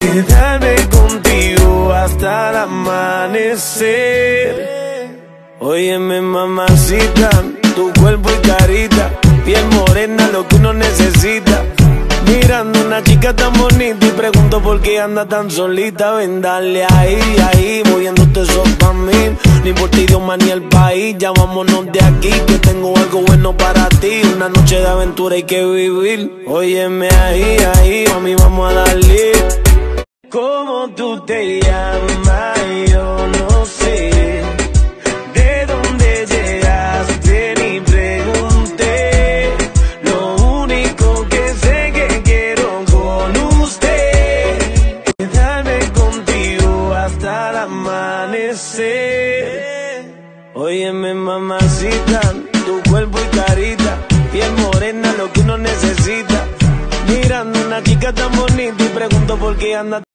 Quedarme contigo hasta el amanecer. Óyeme, mamacita, tu cuerpo y carita, piel morena, lo que uno necesita. Mirando una chica tan bonita y pregunto por qué anda tan solita. Ven, dale ahí, ahí, moviéndote eso pa' mí. Ni por ti, idioma ni el país, ya vámonos de aquí. Que tengo algo bueno para ti. Una noche de aventura hay que vivir. Óyeme ahí, ahí, mami, vamos a darle. ¿Cómo tú te llamas? Yo no sé. ¿De dónde llegaste? Ni pregunté. Lo único que sé que quiero con usted. Quedarme contigo hasta el amanecer. Óyeme, mamacita, tu cuerpo y carita, piel morena, lo que uno necesita. Mirando una chica tan bonita y pregunto por qué anda